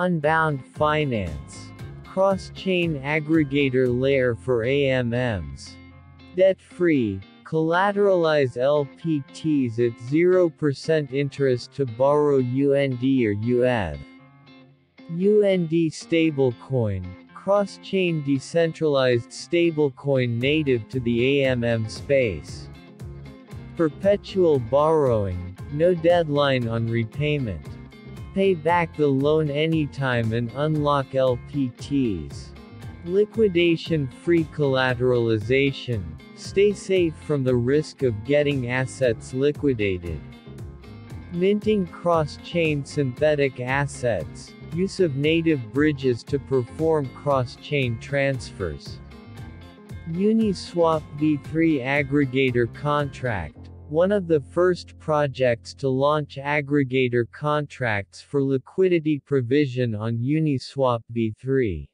Unbound Finance. Cross-chain aggregator layer for AMMs. Debt-free, collateralize LPTs at 0% interest to borrow UND or uETH. UND stablecoin, cross-chain decentralized stablecoin native to the AMM space. Perpetual borrowing, no deadline on repayment. Pay back the loan anytime and unlock LPTs. Liquidation-free collateralization. Stay safe from the risk of getting assets liquidated. Minting cross-chain synthetic assets. Use of native bridges to perform cross-chain transfers. Uniswap v3 aggregator contract one of the first projects to launch aggregator contracts for liquidity provision on Uniswap v3.